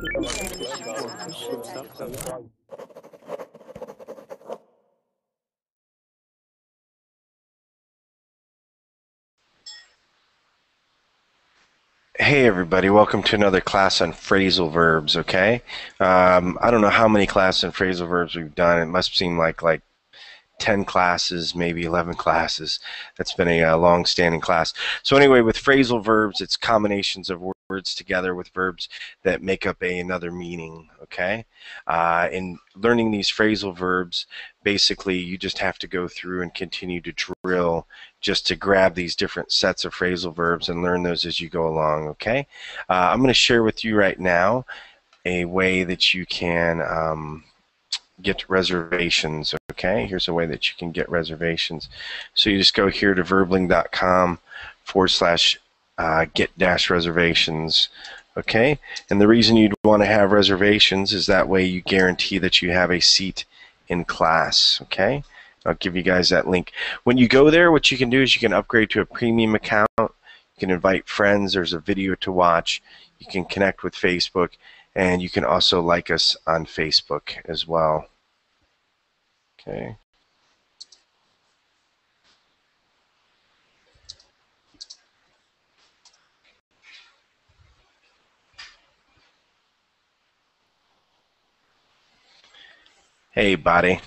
Hey everybody, welcome to another class on phrasal verbs, okay? Um, I don't know how many classes on phrasal verbs we've done. It must seem like like 10 classes, maybe 11 classes. That's been a uh, long-standing class. So anyway, with phrasal verbs, it's combinations of words together with verbs that make up a, another meaning, okay? Uh, in learning these phrasal verbs, basically you just have to go through and continue to drill just to grab these different sets of phrasal verbs and learn those as you go along, okay? Uh, I'm going to share with you right now a way that you can um, get reservations. Okay, here's a way that you can get reservations. So you just go here to verbling.com forward slash uh, get dash reservations. Okay, and the reason you'd want to have reservations is that way you guarantee that you have a seat in class. Okay, I'll give you guys that link. When you go there, what you can do is you can upgrade to a premium account. You can invite friends. There's a video to watch. You can connect with Facebook and you can also like us on Facebook as well. Okay. Hey, buddy.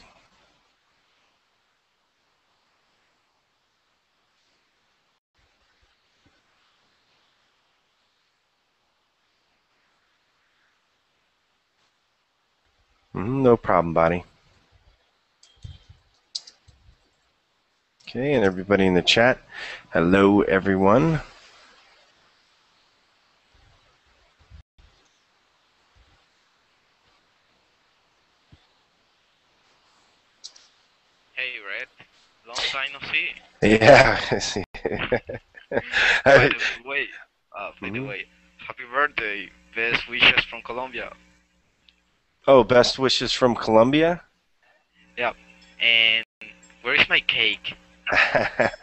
Mm, no problem, buddy. Okay, and everybody in the chat, hello everyone. Hey, Red. Long time no see. Yeah. by the way, uh, by the Mhm. way, happy birthday. Best wishes from Colombia. oh, best wishes from Colombia? Yeah. And where is my cake?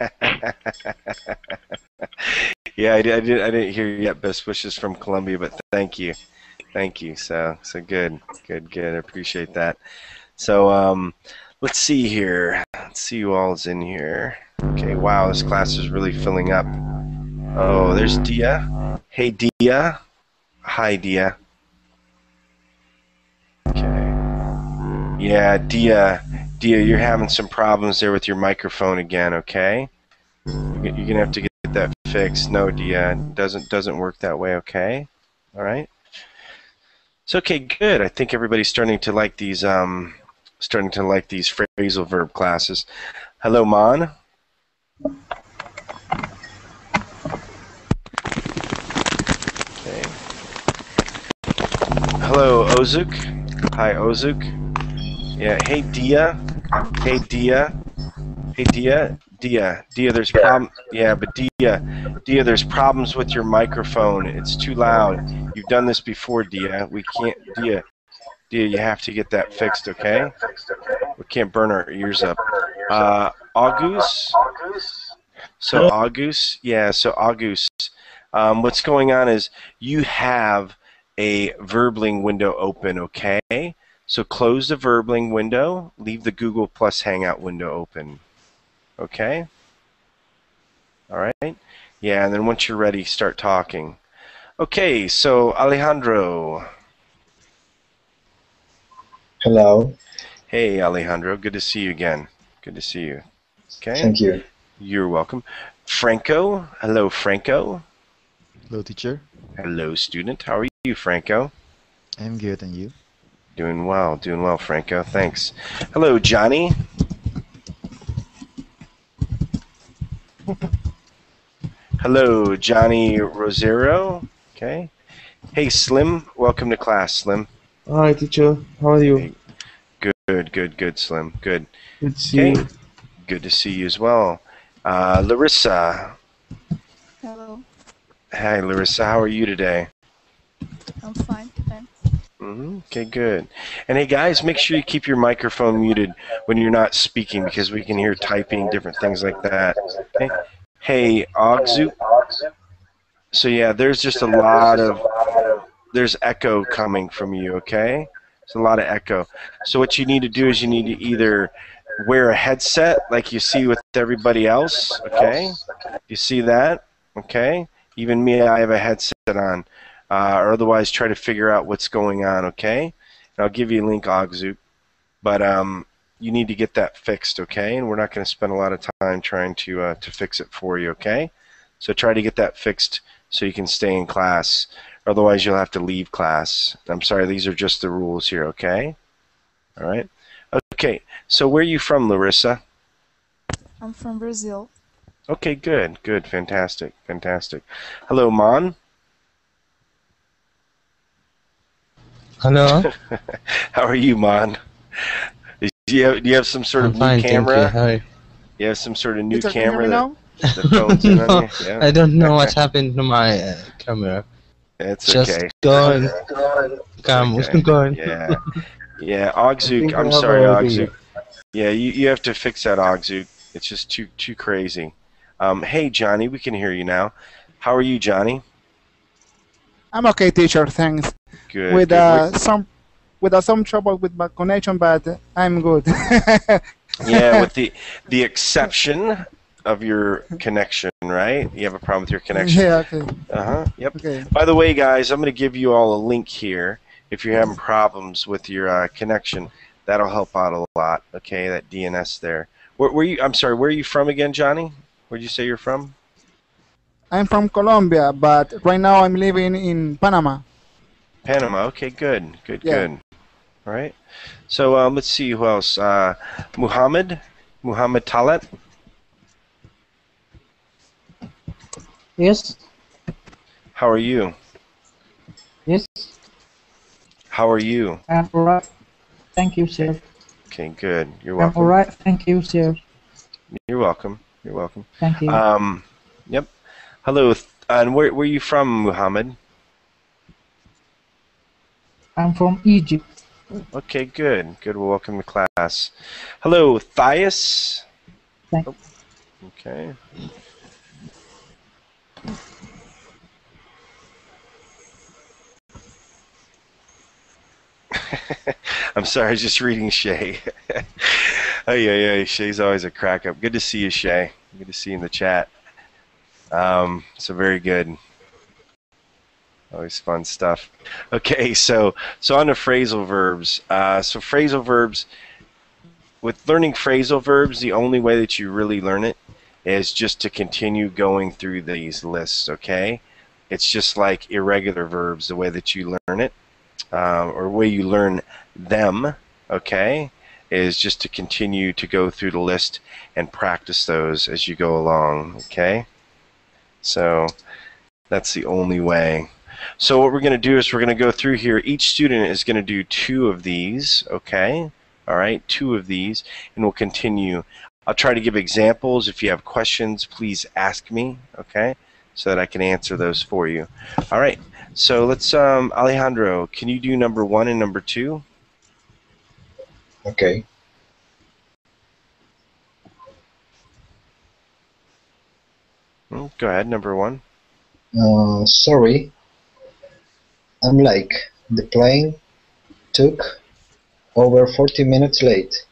yeah, I did, I did. I didn't hear yet. Best wishes from Colombia, but thank you, thank you. So, so good, good, good. I appreciate that. So, um, let's see here. Let's see who all's in here. Okay, wow, this class is really filling up. Oh, there's Dia. Hey, Dia. Hi, Dia. Okay. Yeah, Dia. Dia, you're having some problems there with your microphone again. Okay. You're you're gonna have to get that fixed. No, Dia, doesn't doesn't work that way. Okay. All right. It's okay. Good. I think everybody's starting to like these um, starting to like these phrasal verb classes. Hello, Mon. Okay. Hello, Ozuk. Hi, Ozuk. Yeah. Hey, Dia. Hey, Dia. Hey, Dia. Dia. Dia. There's problem. Yeah, but Dia. Dia. There's problems with your microphone. It's too loud. You've done this before, Dia. We can't. Dia. Dia. You have to get that fixed. Okay. We can't burn our ears up. Uh, August. So August. Yeah. So August. Um, what's going on is you have a Verbling window open. Okay. So close the Verbling window, leave the Google Plus Hangout window open. Okay? All right? Yeah, and then once you're ready, start talking. Okay, so Alejandro. Hello. Hey, Alejandro. Good to see you again. Good to see you. Okay? Thank you. You're welcome. Franco. Hello, Franco. Hello, teacher. Hello, student. How are you, Franco? I'm good, and you? Doing well, doing well, Franco. Thanks. Hello, Johnny. Hello, Johnny Rosero. Okay. Hey, Slim. Welcome to class, Slim. Hi, teacher. How are you? Good, good, good, Slim. Good. Good to see Okay. you. Good to see you as well. Uh, Larissa. Hello, Hi, Larissa. How are you today? I'm fine, thanks. hmm Okay, good. And hey, guys, make sure you keep your microphone muted when you're not speaking because we can hear typing, different things like that. Okay. Hey, Ogzu. So yeah, there's just a lot of there's echo coming from you. Okay, It's a lot of echo. So what you need to do is you need to either wear a headset like you see with everybody else. Okay, you see that? Okay, even me, I have a headset on, uh, or otherwise try to figure out what's going on. Okay, and I'll give you a link, Ogzook, but um, you need to get that fixed. Okay, and we're not going to spend a lot of time trying to uh, to fix it for you. Okay, so try to get that fixed so you can stay in class. Otherwise, you'll have to leave class. I'm sorry, these are just the rules here, okay? All right. Okay, so where are you from, Larissa? I'm from Brazil. Okay, good, good, fantastic, fantastic. Hello, Mon. Hello. How are you, Mon? Is- Do you have, do you have some sort I'm of new fine, thank you. camera? Hi. You have some sort of new Teacher, can you camera me that now? the phone's in on No. Yeah, I don't know what happened to my uh, camera. It's Just okay. go and come. Okay. Go on. Yeah, yeah. Ogzook, I'm sorry, already- Ogzook. Yeah, you, you have to fix that, Ogzook. It's just too too crazy. Um, hey, Johnny, we can hear you now. How are you, Johnny? I'm okay, teacher. Thanks. Good. with good. uh, some with uh, some trouble with my connection, but I'm good. yeah, with the the exception of your connection, right? You have a problem with your connection. yeah. Okay. Uh huh. Yep. Okay. By the way, guys, I'm going to give you all a link here. If you're having problems with your uh, connection, that'll help out a lot. Okay, that DNS there. Where, where you? I'm sorry. Where are you from again, Johnny? Where'd you say you're from? I'm from Colombia, but right now I'm living in Panama. Panama. Okay, good, good, Yeah. good. All right. So um, let's see who else. Uh, Muhammad, Muhammad Talat. Yes, How are you? yes, How are you? I'm alright. Thank you, sir. Okay, good. You're I'm welcome. alright. Thank you, sir. You're welcome. You're welcome. Thank you. Um, yep. Hello. And where where are you from, Muhammad? I'm from Egypt. Okay, good. Good. Well, welcome to class. Hello, Thias. Thank- Oh, Okay. I'm sorry, I was just reading Shay. oh yeah, yeah. Shay's always a crack up. Good to see you, Shay. Good to see you in the chat. Um, so very good. Always fun stuff. Okay, so so on to phrasal verbs. Uh, so phrasal verbs. With learning phrasal verbs, the only way that you really learn it is just to continue going through these lists. Okay, it's just like irregular verbs. The way that you learn it, uh, or way you learn them. Okay, is just to continue to go through the list and practice those as you go along. Okay, so that's the only way. So what we're going to do is we're going to go through here. Each student is going to do two of these, okay? All right, two of these, and we'll continue. I'll try to give examples. If you have questions, please ask me, okay? So that I can answer those for you. All right, so let's, um, Alejandro, can you do number one and number two? Okay. Mm, Go ahead, number one. Uh, sorry. I'm like the plane took over 40 minutes late.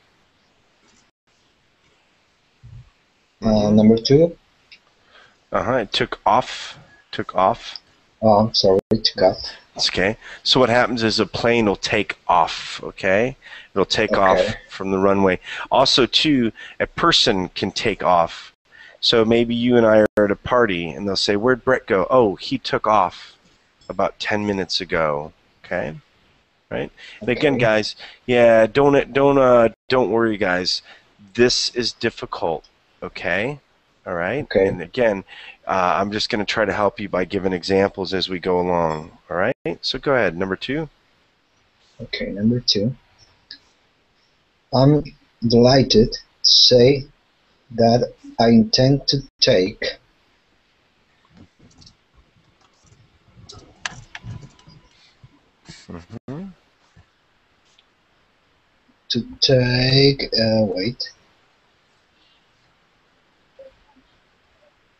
Uh, number two. Uh-huh, it took off, took off. Oh, I'm sorry to cut. It's okay. So what happens is a plane will take off, okay? It'll take off from the runway. Also, too, a person can take off. So maybe you and I are at a party, and they'll say, "Where'd Bret go?" Oh, he took off about ten minutes ago. Okay, right? And again, guys, yeah, don't don't uh don't worry, guys. This is difficult. Okay, all right. Okay. And again, uh, I'm just going to try to help you by giving examples as we go along. All right. So go ahead. Number two. Okay, number two. I'm delighted to say that I intend to take Mhm. to take uh, wait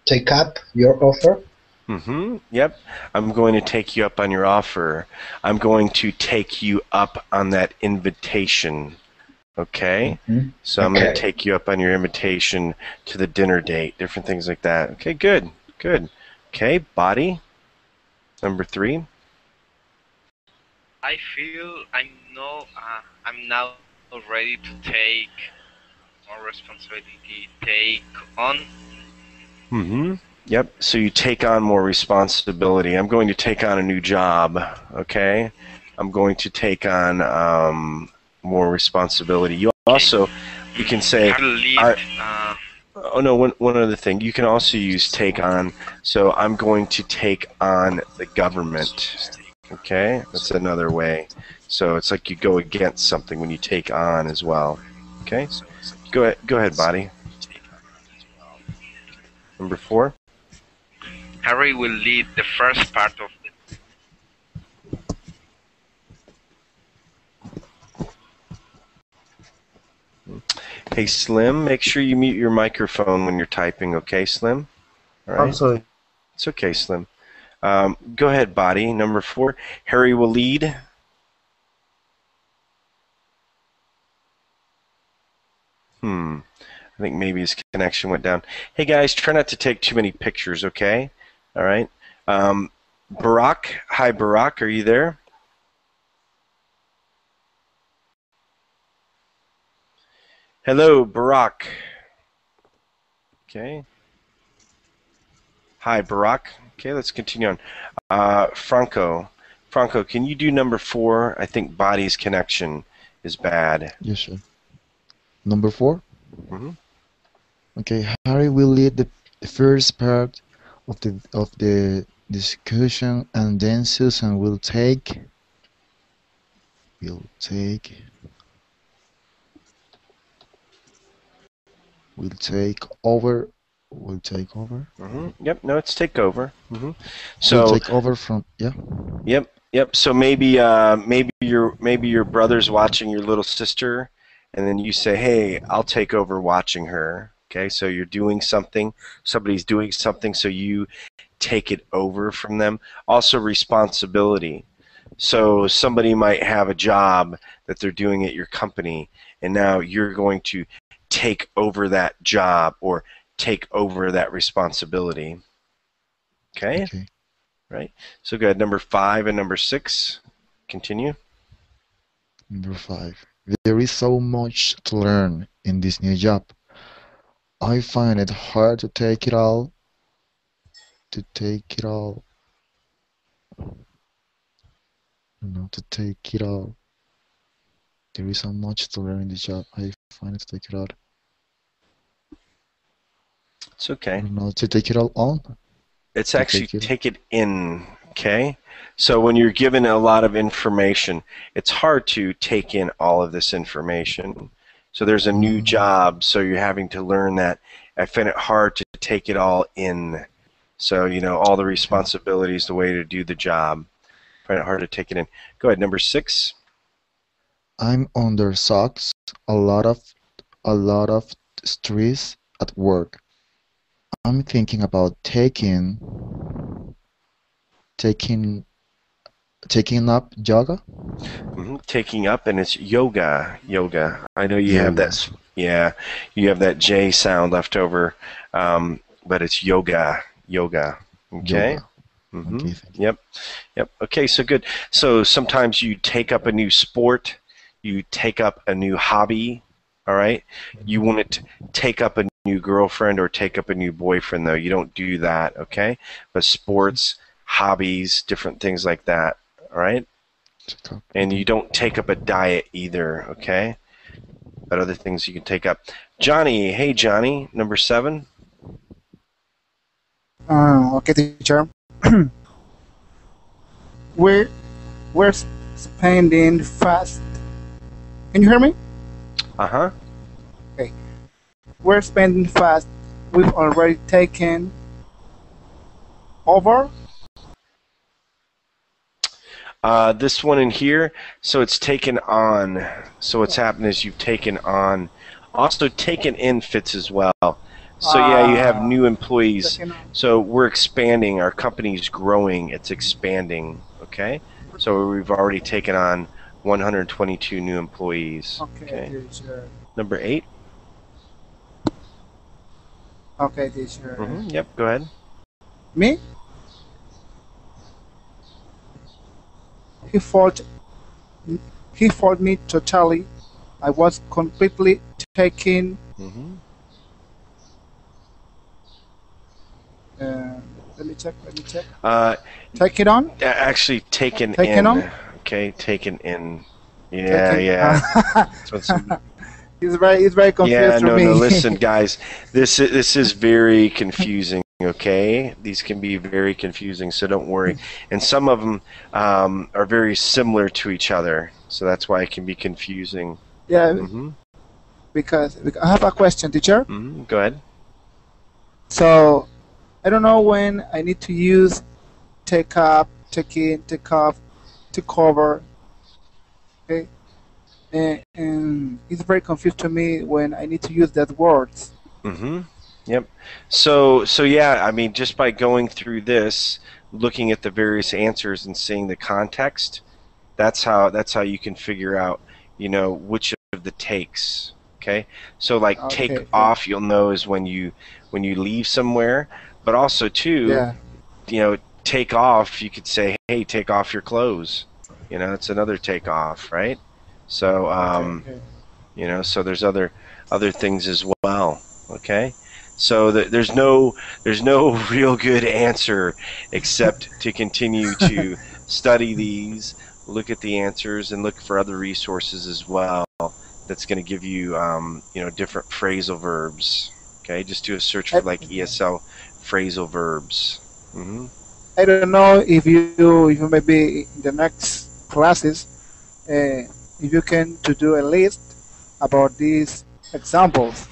take up your offer Mm-hmm. Yep. I'm going to take you up on your offer. I'm going to take you up on that invitation. Okay? Mhm. So I'm going to take you up on your invitation to the dinner date, different things like that. Okay, good. Good. Okay, body. Number three. I feel I'm no, uh, I'm now ready to take more responsibility, take on. Mm-hmm. Yep. So you take on more responsibility. I'm going to take on a new job. Okay. I'm going to take on um, more responsibility. You also, you can say, I'll lead, I- uh, oh no, one one other thing. You can also use take on. So I'm going to take on the government. Okay, that's another way. So it's like you go against something when you take on as well. Okay. Go ahead. Go ahead, body. Number four. Harry will lead the first part of the Hey Slim, make sure you mute your microphone when you're typing, okay, Slim? All I'm sorry. It's okay, Slim. Um, go ahead, Body. Number four. Harry will lead. Hmm. I think maybe his connection went down. Hey guys, try not to take too many pictures, okay? All right. Um, Barack. Hi, Barack. Are you there? Hello, Barack. Okay. Hi, Barack. Okay, let's continue on. Uh, Franco. Franco, can you do number four? I think body's connection is bad. Yes, sir. Number 4 Mhm. Okay, Harry will lead the, the first part of the of the discussion, and then Susan will take will take will take over will take over hmm Yep. No, it's take over. hmm will So take over from yeah Yep, yep. So maybe, uh, maybe your maybe your brother's watching your little sister, and then you say, "Hey, I'll take over watching her." Okay, so you're doing something. Somebody's doing something, so you take it over from them. Also, responsibility. So somebody might have a job that they're doing at your company, and now you're going to take over that job or take over that responsibility. Okay. okay Right. So good. Number five and number six. Continue. Number five. There is so much to learn in this new job. I find it hard to take it all. To take it all. Know, to take it all. There is so much to learn in this job. I find it to take it all. It's okay. don't to take it all on. It's To actually take it- take it in. Okay. So when you're given a lot of information, it's hard to take in all of this information. So there's a new job, so you're having to learn that. I find it hard to take it all in. So you know all the responsibilities, the way to do the job. find it hard to take it in. Go ahead. Number six. I'm under socks. A lot of a lot of stress at work. I'm thinking about taking taking taking up yoga. hmm Taking up, and it's yoga. Yoga. I know you have Yoga. that. Yeah, you have that J sound left over, um, but it's yoga. Yoga. Okay. Yoga. hmm Okay. Yep. Yep. Okay. So good. So sometimes you take up a new sport. You take up a new hobby. All right. You wouldn't take up a new girlfriend or take up a new boyfriend though. You don't do that. Okay. But sports, hobbies, different things like that. All right. And you don't take up a diet either, okay? But other things you can take up. Johnny, hey Johnny, number seven. Uh, okay, teacher. we're we're spending fast. Can you hear me? Uh huh. Okay. We're spending fast. We've already taken over. Uh, this one in here, so it's taken on. So what's happened is you've taken on. Also, taken in fits as well. So yeah, you have new employees. So we're expanding. Our company's growing. It's expanding. Okay. So we've already taken on 122 new employees. Okay, teacher. Number eight. Okay, teacher. hmm Yep. Go ahead. Me? He fought. He fought me totally. I was completely taken. hmm Uh, let me check. Let me check. Uh, Take it on. actually taken Taken in. on? Okay. Taken in. Yeah. Taken- Yeah. He's very. He's very confused yeah. for No. me. No. Listen, guys. This is, this is very confusing. Okay. These can be very confusing. So don't worry. And some of them um, are very similar to each other. So that's why it can be confusing. yeah, hmm because, because I have a question, teacher. hmm Go ahead. So, I don't know when I need to use take up, take in, take off, to cover. Okay, and, and it's very confused to me when I need to use that words. Mm-hmm. Yep. So so yeah, I mean, just by going through this, looking at the various answers and seeing the context, that's how that's how you can figure out, you know, which of the takes. Okay. So like Okay, take okay. off, you'll know is when you when you leave somewhere, but also too, Yeah. you know, take off. You could say, hey, take off your clothes. You know, it's another take off, right? So um, okay. you know so there's other other things as well okay so th- there's no there's no real good answer except to continue to study these look at the answers and look for other resources as well that's going to give you um, you know different phrasal verbs okay? Just do a search for like esl phrasal verbs. Hmm I don't know if you if you maybe in the next classes, uh, if you can to do a list about these examples.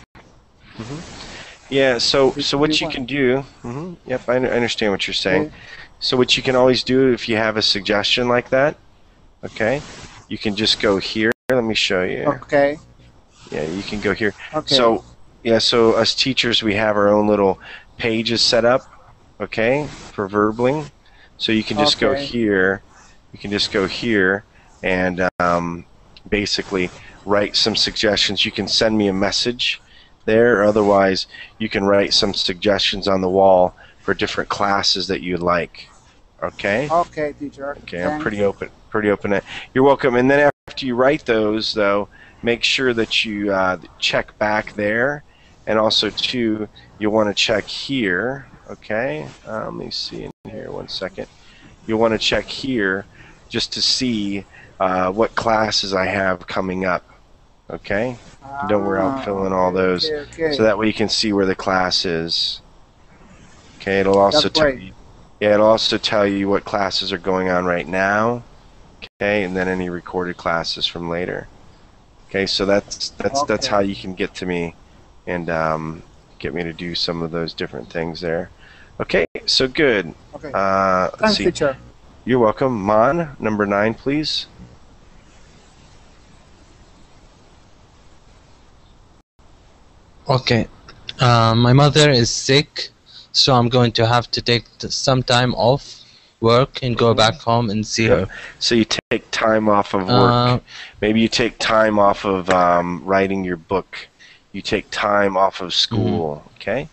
Yeah, so so what you can do, hmm yep, I, I understand what you're saying. So what you can always do if you have a suggestion like that, okay, you can just go here. Let me show you. Okay. Yeah, you can go here. Okay. So yeah, so us teachers, we have our own little pages set up, okay, for verbling. So you can just go Okay. here. You can just go here and um, basically write some suggestions. You can send me a message there, otherwise you can write some suggestions on the wall for different classes that you'd like. Okay. Okay, teacher. Okay, I'm pretty open. Pretty open. You're welcome. And then after you write those, though, make sure that you uh, check back there, and also too, you'll want to check here. Okay. Uh, let me see in here one second. You'll want to check here just to see uh, what classes I have coming up. Okay. Don't worry, I'm Ah, filling all those, okay, okay. so that way you can see where the class is. Okay. It'll also That's tell great. you. Yeah, it'll also tell you what classes are going on right now. Okay, and then any recorded classes from later. Okay, so that's that's that's how you can get to me, and um, get me to do some of those different things there. Okay, so good. Okay. Uh, Thanks, teacher. You're welcome. Mon, number nine, please. Okay. Uh, my mother is sick, so I'm going to have to take t- some time off work and go back home and see her. So you take time off of work. Uh, Maybe you take time off of um, writing your book. You take time off of school. Okay,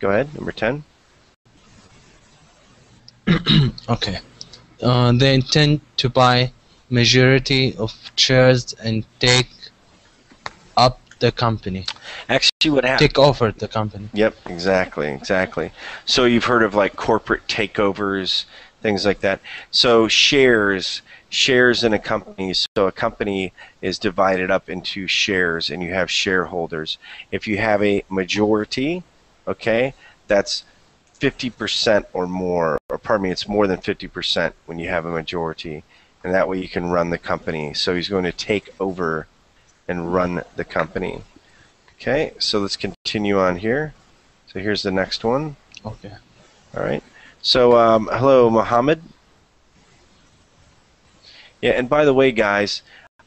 go ahead. Number ten. okay. Uh, they intend to buy majority of shares and take the company. Actually, what happened? Take over the company. Yep, exactly, exactly. So you've heard of like corporate takeovers, things like that. So shares, shares in a company. So a company is divided up into shares, and you have shareholders. If you have a majority, okay, that's 50% or more, or pardon me, it's more than 50% when you have a majority, and that way you can run the company. So he's going to take over and run the company. Okay, so let's continue on here. So here's the next one. Okay. All right. So um, hello, Mohammed. Yeah, and by the way, guys,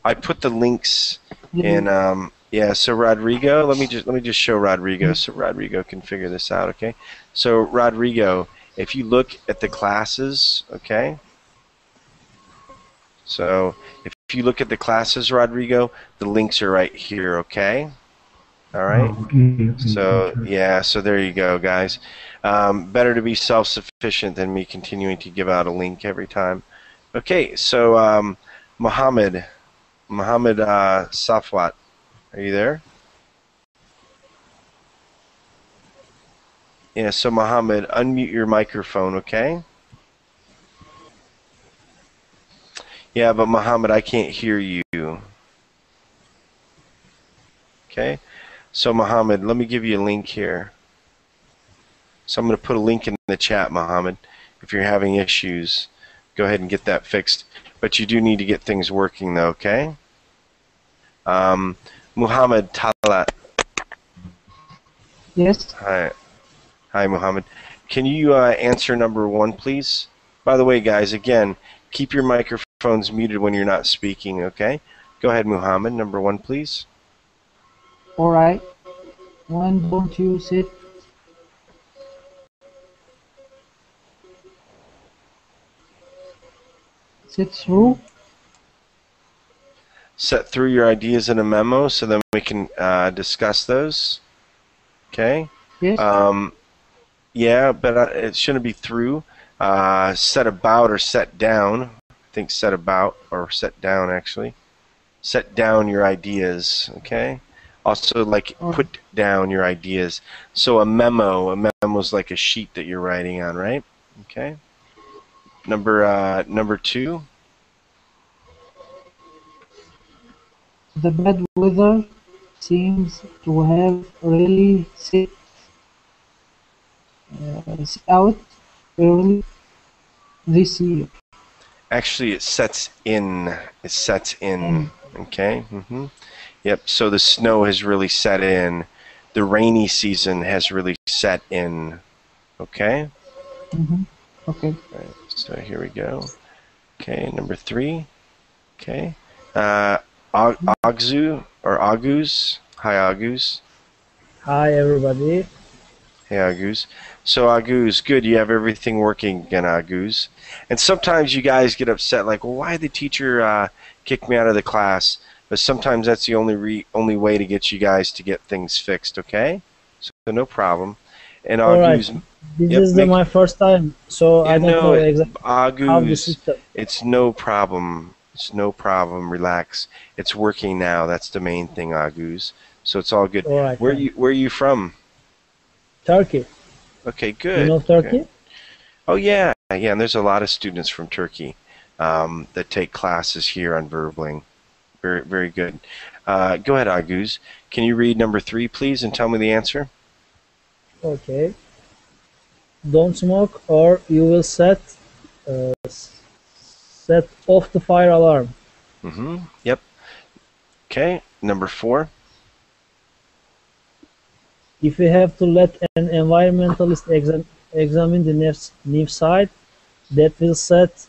I put the links in um, Yeah, so Rodrigo, let me just let me just show Rodrigo so Rodrigo can figure this out, okay? So Rodrigo, if you look at the classes, okay? So if you look at the classes, Rodrigo, the links are right here, okay? All right. Okay, okay, So yeah, so there you go, guys. Um, better to be self-sufficient than me continuing to give out a link every time. Okay, so um, Muhammad, Mohammed uh, Safwat, are you there? Yeah, so Muhammad, unmute your microphone, okay? Yeah, but Muhammad, I can't hear you. Okay? So Muhammad, let me give you a link here. So I'm going to put a link in the chat, Muhammad. If you're having issues, go ahead and get that fixed. But you do need to get things working, though, okay? Um, Muhammad Talat. Yes. Hi. Hi, Muhammad. Can you uh, answer number one, please? By the way, guys, again, keep your microphones muted when you're not speaking, okay? Go ahead, Muhammad. Number one, please. All right. When don't you sit? Sit through? Set through your ideas in a memo so then we can uh, discuss those. Okay? Yes. Um, yeah, but uh, it shouldn't be through. Uh, set about or set down. Think set about or set down actually. Set down your ideas. Okay. Also, like Oh. put down your ideas. So a memo, a memo is like a sheet that you're writing on, right? Okay. Number uh, number two. The bad weather seems to have really set uh, out early this year. Actually, it sets in. It sets in. Okay. hmm Yep. So the snow has really set in. The rainy season has really set in. Okay. hmm Okay. Right, so here we go. Okay, number three. Okay. Uh, Og- Ogzu or Agus. Hi, Agus. Hi everybody. Hey, Agus. So, Agus, good. You have everything working again, Agus. And sometimes you guys get upset, like, well, why did the teacher uh, kick me out of the class? But sometimes that's the only re- only way to get you guys to get things fixed. Okay. So, no problem. And All right. This Yep, is make- my first time, so I don't no, know it- exactly how the system. it's no problem. It's no problem. Relax. It's working now. That's the main thing, Agus. So it's all good. All right. Where you Where are you from? Turkey. Okay, good. You know Turkey? Okay. Oh yeah, yeah. And there's a lot of students from Turkey um, that take classes here on Verbling. Very, very good. Uh, go ahead, Agus. Can you read number three, please, and tell me the answer? Okay. Don't smoke, or you will set uh, set off the fire alarm. Mm-hmm. Yep. Okay. Number four. If we have to let an environmentalist exam examine the new, new site, that will set.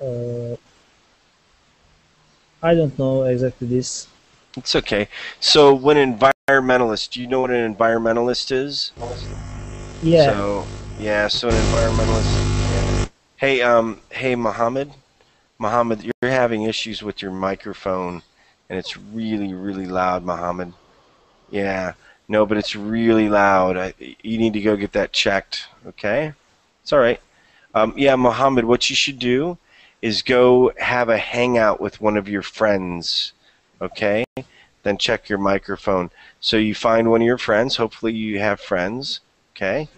Uh, I don't know exactly this. It's okay. So, when environmentalist, do you know what an environmentalist is? Yeah. So yeah, so an environmentalist. Hey, um, hey, Mohammed, Mohammed, you're having issues with your microphone, and it's really, really loud, Mohammed. Yeah, no, but it's really loud. I, you need to go get that checked. Okay, it's all right. Um, yeah, Mohammed, what you should do is go have a hangout with one of your friends. Okay, then check your microphone. So you find one of your friends. Hopefully, you have friends. Okay.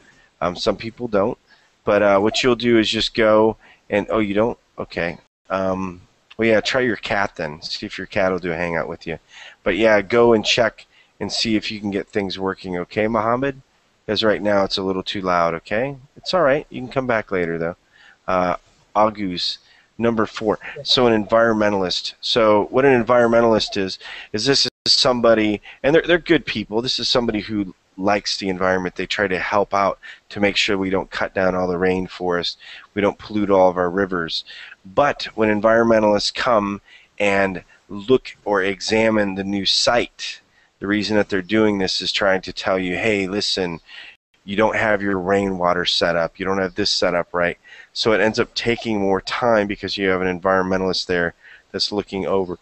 Um, some people don't. But uh, what you'll do is just go and oh, you don't? Okay. Um, well, yeah, try your cat then. See if your cat will do a hangout with you. But yeah, go and check and see if you can get things working. Okay, Mohammed? Because right now it's a little too loud. Okay. It's all right. You can come back later though. Uh, Agus, number four. So an environmentalist. So what an environmentalist is is this is somebody, and they're they're good people. This is somebody who likes the environment. They try to help out to make sure we don't cut down all the rainforest, we don't pollute all of our rivers. But when environmentalists come and look or examine the new site. The reason that they're doing this is trying to tell you, hey, listen, you don't have your rainwater set up, you don't have this set up right. So it ends up taking more time because you have an environmentalist there that's looking over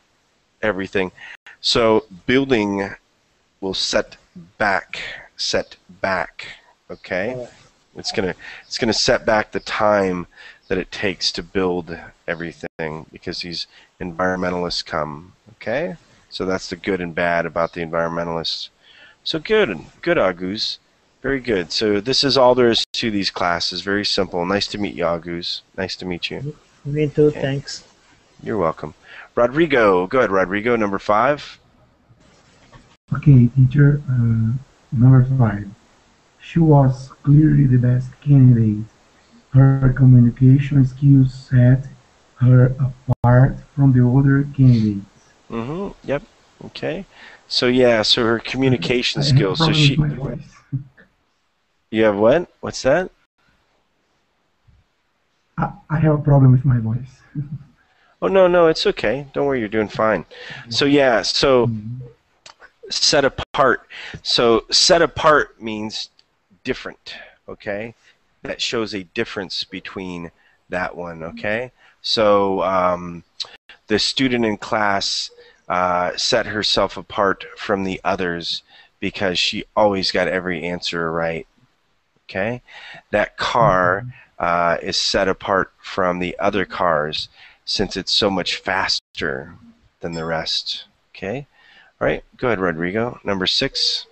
everything. So building will set back, set back. Okay, it's gonna it's gonna set back the time that it takes to build everything because these environmentalists come. Okay, so that's the good and bad about the environmentalists. So good, good Agus. Very good. So this is all there is to these classes. Very simple. Nice to meet you, Agus. Nice to meet you. Me too, Okay. thanks. You're welcome. Rodrigo, go ahead, Rodrigo, number five. Okay, teacher, uh, number five. She was clearly the best candidate. Her communication skills set her apart from the other candidates. Mm-hmm. Yep. Okay. So yeah, so her communication I skills. So she, with my voice. you have what? What's that? I, I have a problem with my voice. Oh no, no, it's okay. Don't worry, you're doing fine. So yeah, so set apart. So set apart means different. Okay, that shows a difference between that one. Okay, so um, the student in class uh, set herself apart from the others because she always got every answer right. Okay, that car uh, is set apart from the other cars since it's so much faster than the rest. Okay? All right, go ahead, Rodrigo. Number six.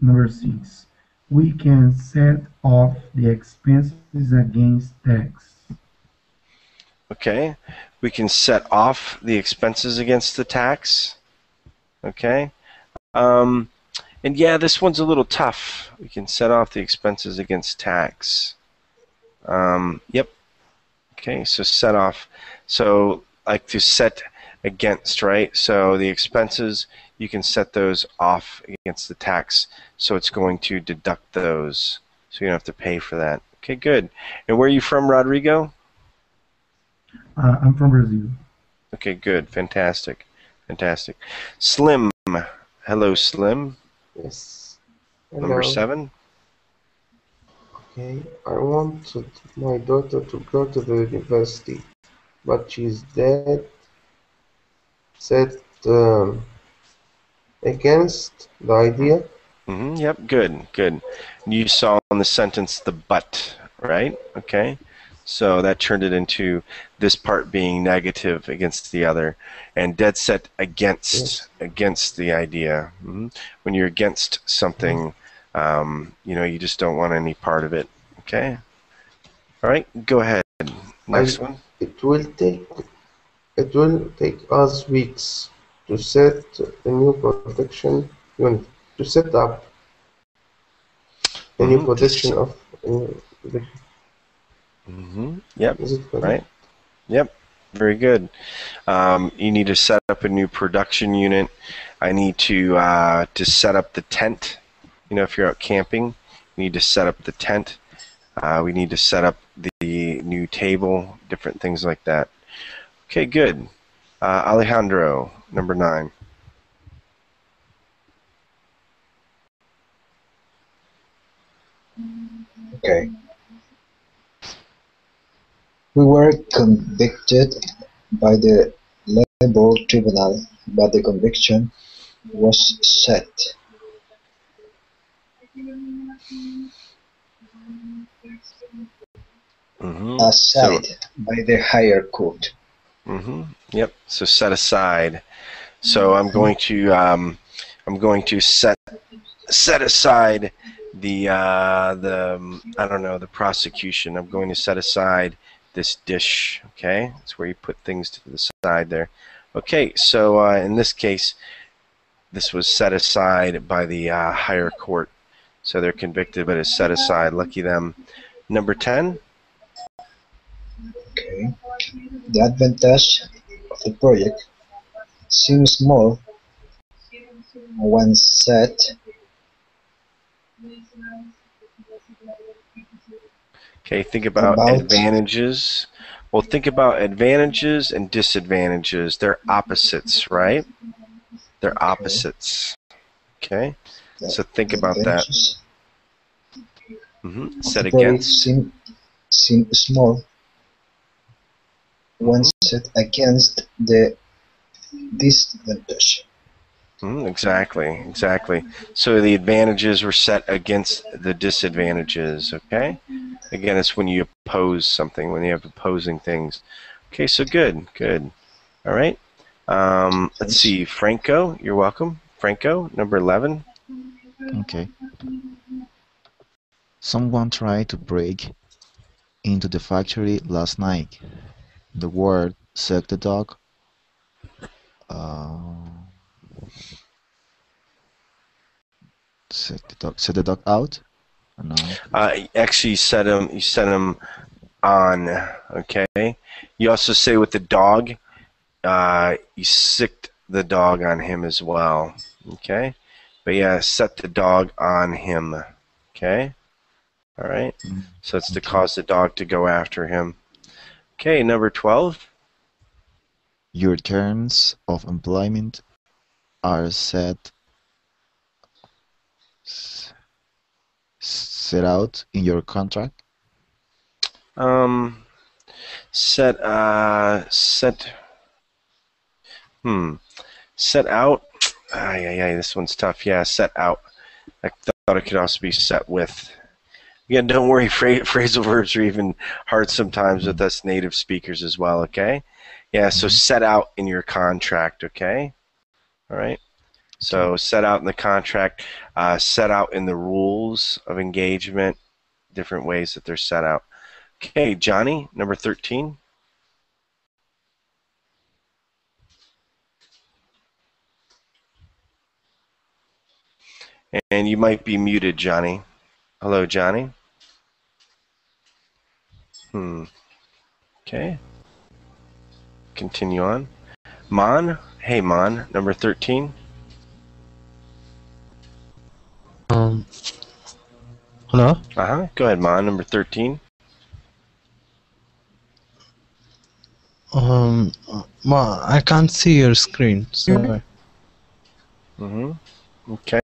Number six. We can set off the expenses against tax. Okay? We can set off the expenses against the tax. Okay? Um, and yeah, this one's a little tough. We can set off the expenses against tax. Um, yep. Okay, so set off. So like to set against, right? So the expenses, you can set those off against the tax. So it's going to deduct those. So you don't have to pay for that. Okay, good. And where are you from, Rodrigo? Uh, I'm from Brazil. Okay, good. Fantastic. Fantastic. Slim. Hello, Slim. Yes. Number seven. Okay, I want my daughter to go to the university, but she's dead set um, against the idea. hmm Yep, good, good. You saw in the sentence the but, right? Okay. So that turned it into this part being negative against the other, and dead set against against the idea. hmm When you're against something, um, you know, you just don't want any part of it. Okay. All right, go ahead. Next I- one. It will take it will take us weeks to set a new production unit to set up a new Mhm. production of uh, the, hmm Yep. is it? Right. Yep. Very good. Um, you need to set up a new production unit. I need to uh, to set up the tent. You know, if you're out camping, you need to set up the tent. Uh, we need to set up the new table, different things like that. Okay, good. Uh, Alejandro, number nine. Okay. We were convicted by the labor tribunal, but the conviction was set. Mm-hmm. aside by the higher court. hmm Yep. So set aside. So I'm going to um, I'm going to set set aside the uh, the um, I don't know the prosecution. I'm going to set aside this dish. Okay, it's where you put things to the side there. Okay. So uh, in this case, this was set aside by the uh, higher court. So they're convicted, but it's set aside. Lucky them. Number ten. Okay. The advantage of the project seems small when set Okay, think about, About- advantages Well, think about advantages and disadvantages. They're opposites, right? They're opposites. Okay? So think about that. Advantages hmm Set against. seem, seem small when set against the disadvantage. Mm, exactly, exactly. So the advantages were set against the disadvantages, okay? Again, it's when you oppose something, when you have opposing things. Okay, so good, good. All right. Um, let's see, Franco, you're welcome. Franco, number 11. Okay. Someone tried to break into the factory last night. The word set the dog. Uh, set the dog. Set the dog out. No. Uh, actually, you set him, you set him on, okay? You also say with the dog, uh, you sicked the dog on him as well, okay? But yeah, set the dog on him, okay? All right. So it's to cause the dog to go after him. Okay, number 12. Your terms of employment are set set out in your contract. Um, set, uh, set, hmm, set out. Ah, yeah, yeah, this one's tough. Yeah, set out. I thought it could also be set with. Again, don't worry, phra- phrasal verbs are even hard sometimes with us native speakers as well, okay? Yeah, so set out in your contract, okay? All right. So set out in the contract, uh, set out in the rules of engagement, different ways that they're set out. Okay, Johnny, number 13. And you might be muted, Johnny. Hello, Johnny. Hmm. Okay. Continue on. Mon, hey Mon, number 13. Um, hello? Uh huh. Go ahead, Mon, number 13. Um, ma, I can't see your screen. Sorry. Mm-hmm. Okay.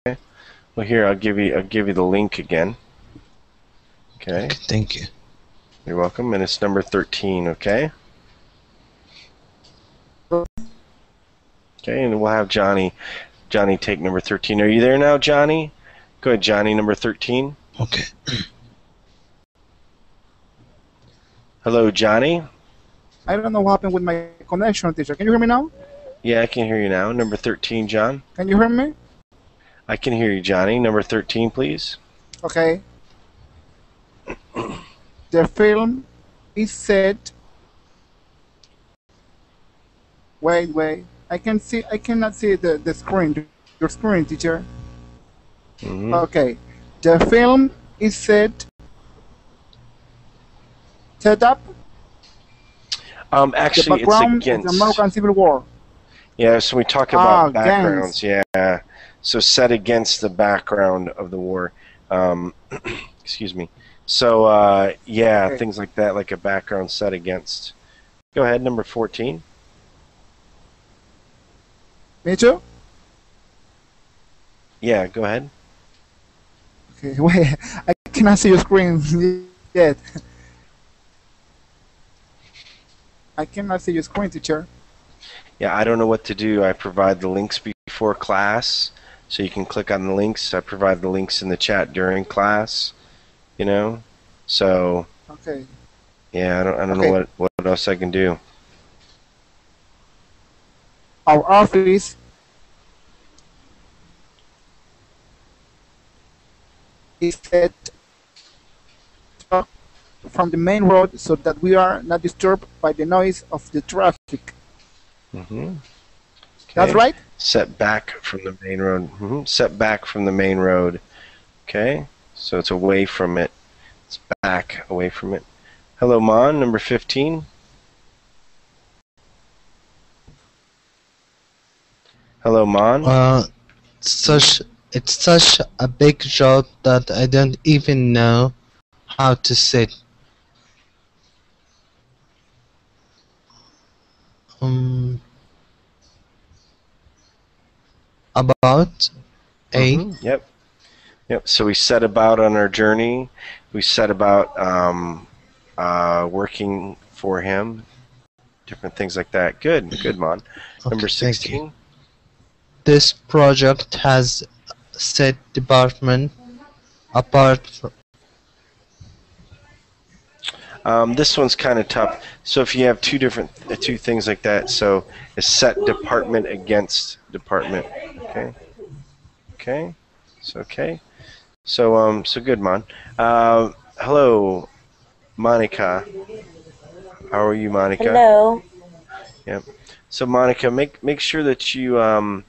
Well, here I'll give you I'll give you the link again. Okay. Thank you. You're welcome, and it's number 13. Okay. Okay, and we'll have Johnny Johnny take number 13. Are you there now, Johnny? Go ahead, Johnny, number 13. Okay. Hello, Johnny. I don't know what happened with my connection, teacher. Can you hear me now? Yeah, I can hear you now. Number 13, John. Can you hear me? I can hear you, Johnny. Number 13, please. Okay. The film is set. Wait, wait. I can see. I cannot see the the screen. Your screen, teacher. Mhm. Okay. The film is set. Set up Um, actually, it's background of against. the American Civil War. Yeah, so we talk Ah, about gangs. backgrounds. Yeah, so set against the background of the war. Um, excuse me. So uh, yeah, Okay. things like that, like a background set against. Go ahead, number fourteen. Me too. Yeah, go ahead. Wait. I cannot see your screen yet. I cannot see your screen, teacher. Yeah, I don't know what to do. I provide the links before class, so you can click on the links. I provide the links in the chat during class. You know, so Okay. yeah, I don't, I don't Okay. know what what else I can do. Our office is set from the main road so that we are not disturbed by the noise of the traffic. hmm That's right? Set back from the main road. hmm Set back from the main road. Okay, so it's away from it. It's back away from it. Hello, Mon, number fifteen. Hello, Mon. Uh, such it's such a big job that I don't even know how to sit. Um, about A. Mhm, Yep. Yep. So we set about on our journey. We set about um, uh, working for him. Different things like that. Good. Good, Mon. Number Okay, you. 16. This project has set department apart from Um, this one's kind of tough. So if you have two different, uh, two things like that, so a set department against department. Okay. Okay. So okay. So um, so good, Mon. Uh, hello, Monica. How are you, Monica? Hello. Yep. So Monica, make make sure that you um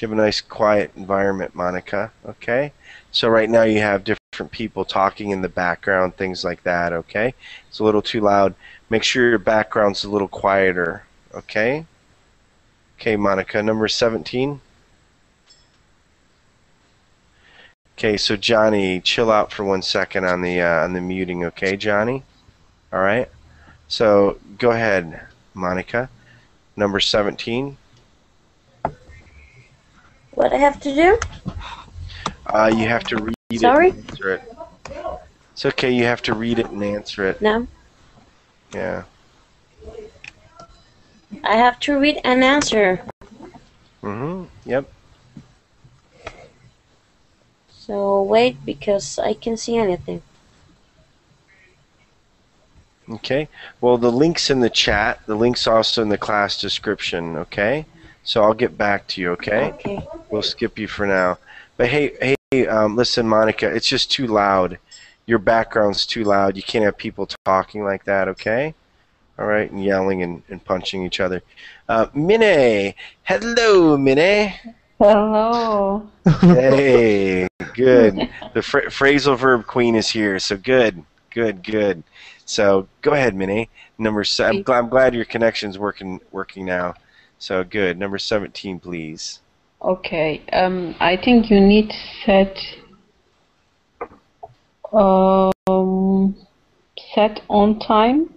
you have a nice quiet environment, Monica. Okay. So right now you have different people talking in the background, things like that. Okay. It's a little too loud. Make sure your background's a little quieter. Okay. Okay, Monica. Number seventeen. Okay, so Johnny, chill out for one second on the uh, on the muting. Okay, Johnny. All right. So go ahead, Monica. Number 17. What I have to do? Uh, you have to read Sorry? it and answer it. It's okay, you have to read it and answer it. No. Yeah. I have to read and answer. Mm-hmm. Yep. So wait because I can see anything. Okay. Well, the link's in the chat. The link's also in the class description, okay? So I'll get back to you, okay? Okay. We'll skip you for now. But hey, hey, um, listen, Monica, it's just too loud. Your background's too loud. You can't have people talking like that, okay? All right, and yelling and, and punching each other. Uh, Minnie, hello, Minnie. Hello. Hey, good. The phr- phrasal verb queen is here, so good, good, good. So go ahead, Minnie. Number seven. I'm, gl- I'm glad your connection's working working now. So good. Number seventeen, please. Okay. Um, I think you need to set um set on time.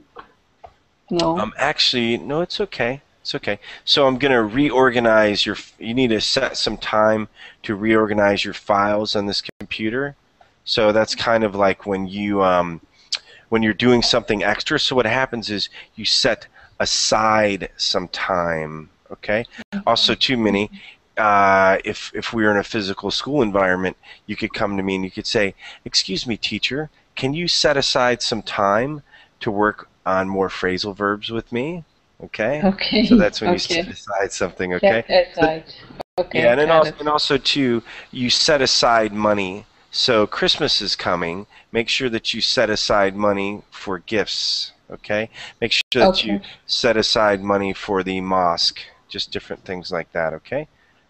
No. Um, actually, no, it's okay. It's okay. So I'm gonna reorganize your. You need to set some time to reorganize your files on this computer. So that's kind of like when you um, when you're doing something extra. So what happens is you set aside some time. Okay. Also, too many. Uh, if if we were in a physical school environment, you could come to me and you could say, "Excuse me, teacher, can you set aside some time to work on more phrasal verbs with me?" Okay. Okay, So that's when you okay. set aside something. Okay. Set aside. Okay. Yeah, and then also, and also too, you set aside money. So Christmas is coming. Make sure that you set aside money for gifts. Okay. Make sure that you set aside money for the mosque. Just different things like that. Okay.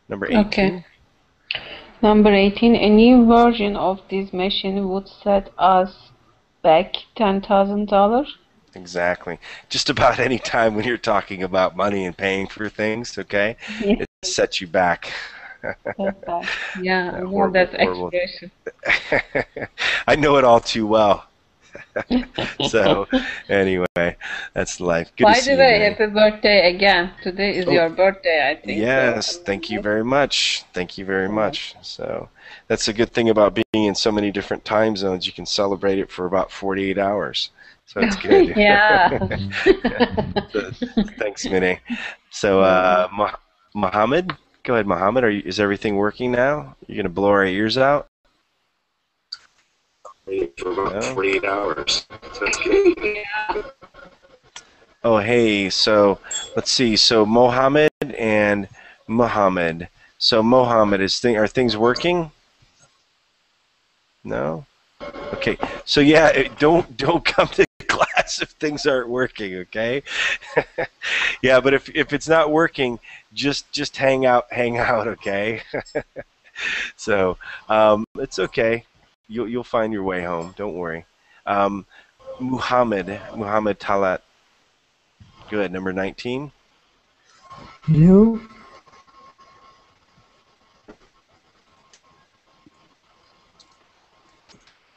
Number eighteen. Okay. Number 18, a new version of this machine would set us back $10,000. Exactly. Just about any time when you're talking about money and paying for things. Okay. Yeah. It sets you back. Set back. Yeah, I know horrible, that horrible. expression. I know it all too well. So anyway, that's life. Good By to see the way, happy birthday again. Today is Oh. your birthday, I think. so. Yes, thank you very much. Thank you very much. So that's a good thing about being in so many different time zones. You can celebrate it for about 48 hours. So it's good. Yeah. So, Thanks, Minnie. So, uh, Mo- Mohammed, go ahead, Mohammed. Are you, is everything working now? You're gonna blow our ears out? For about No? 48 hours. So that's good. Oh, hey. So let's see. So Mohammed and Muhammad. So Mohammed, is thing are things working? No. Okay. So yeah, don't don't come to class if things aren't working. Okay. yeah, but if if it's not working, just just hang out, hang out. Okay. so um, it's okay. You'll you'll find your way home. Don't worry. Um, Muhammad Muhammad Talat. Good. Number 19. Hello.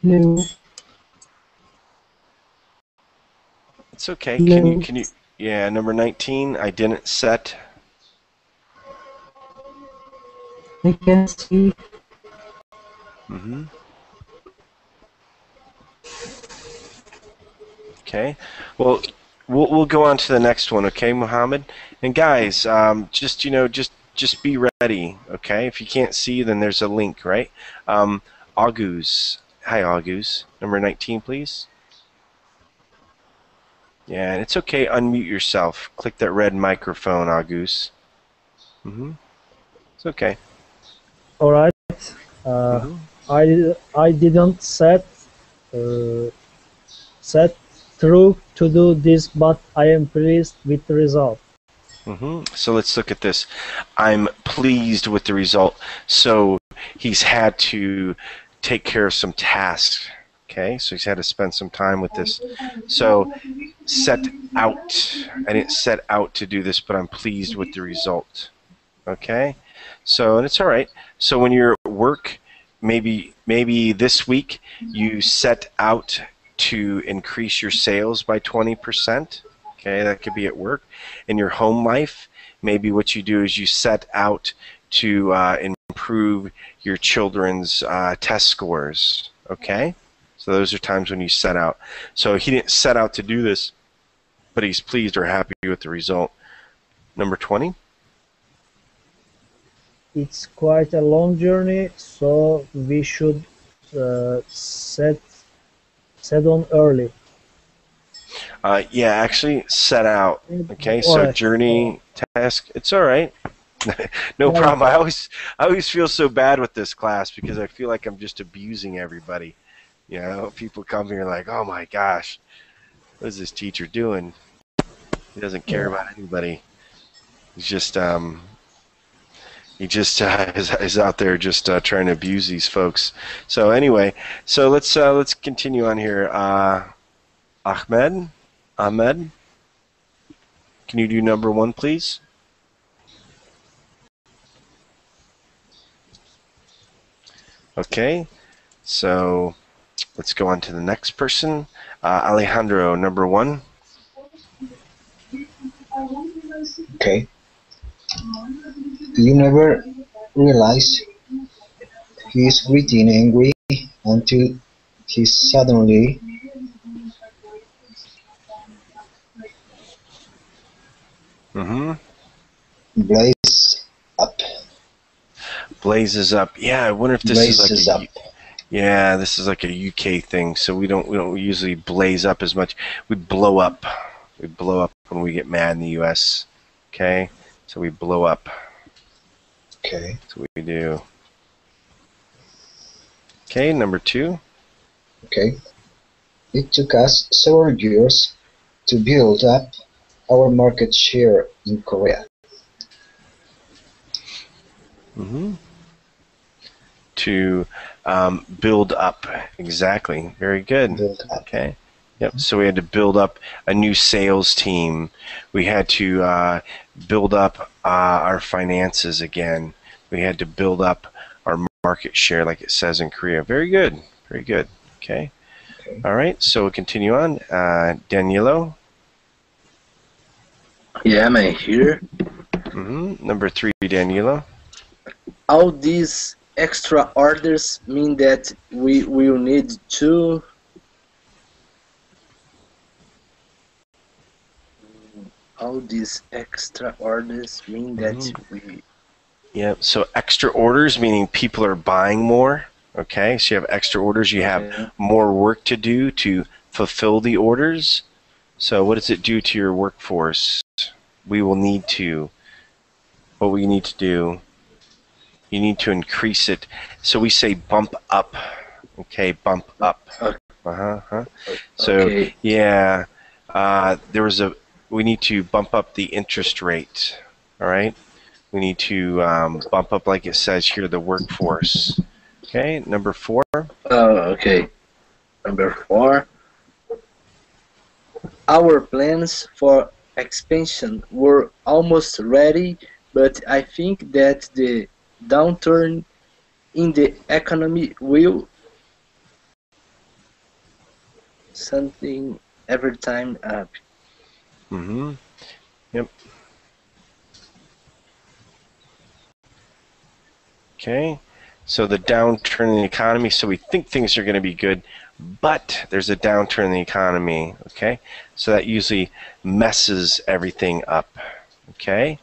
Hello. It's okay. Can you can you yeah, number 19, I didn't set. I can see hmm Okay. Well, we'll we'll go on to the next one, okay, Muhammad? And guys, um, just you know, just just be ready, okay? If you can't see, then there's a link, right? Um, August. Hi, August. Number 19, please. Yeah, and it's okay. Unmute yourself. Click that red microphone, August. hmm It's okay. All right. Uh, I I didn't set uh, set through to do this, but I am pleased with the result. hmm So let's look at this. I'm pleased with the result. So he's had to take care of some tasks. Okay, so he's had to spend some time with this. So set out. I didn't set out to do this, but I'm pleased with the result. Okay, so and it's all right. So when you're at work, maybe maybe this week you set out to increase your sales by 20%. Okay, that could be at work. In your home life, maybe what you do is you set out to uh, improve your children's uh, test scores. Okay, so those are times when you set out. So he didn't set out to do this, but he's pleased or happy with the result. Number 20. It's quite a long journey, so we should uh, set set on early. Uh, yeah, actually, set out. Okay, so journey task. It's all right. no problem. I always, I always feel so bad with this class because I feel like I'm just abusing everybody. You know, people come here like, oh my gosh, what is this teacher doing? He doesn't care about anybody. He's just, um, he just uh, is, is out there just uh, trying to abuse these folks. So anyway, so let's uh, let's continue on here. Uh, Ahmed, Ahmed, can you do number one, please? Okay, so let's go on to the next person. Uh, Alejandro, number one. Okay. You never realized he's getting angry until he suddenly Mm-hmm. blazes up. Blazes up. Yeah, I wonder if this is like a, up. Yeah, this is like a UK thing. So we don't we don't usually blaze up as much. We blow up. We blow up when we get mad in the US. Okay? So we blow up. Okay. What we do. Okay, number two. Okay. It took us several years to build up our market share in Korea. hmm To um, build up. Exactly. Very good. Okay. Yep. So we had to build up a new sales team. We had to uh, build up uh, our finances again. We had to build up our market share, like it says in Korea. Very good. Very good. Okay. All right. So we'll continue on. Uh, Danilo. Yeah, am I here? hmm Number three, Danilo. All these extra orders mean that we will need to. All these extra orders mean that Mhm. we. Yeah. So extra orders meaning people are buying more. Okay. So you have extra orders. You have Yeah. more work to do to fulfill the orders. So what does it do to your workforce? We will need to. What we need to do. You need to increase it. So we say bump up. Okay, bump up. Uh huh. huh. So Okay. yeah, uh, there was a. We need to bump up the interest rate. All right. We need to um, bump up, like it says here, the workforce. Okay, number four. Oh, okay. Number four. Our plans for expansion were almost ready, but I think that the downturn in the economy will something every time up. Mm-hmm. Yep. Okay. So the downturn in the economy. So we think things are going to be good, but there's a downturn in the economy. Okay. So that usually messes everything up. Okay.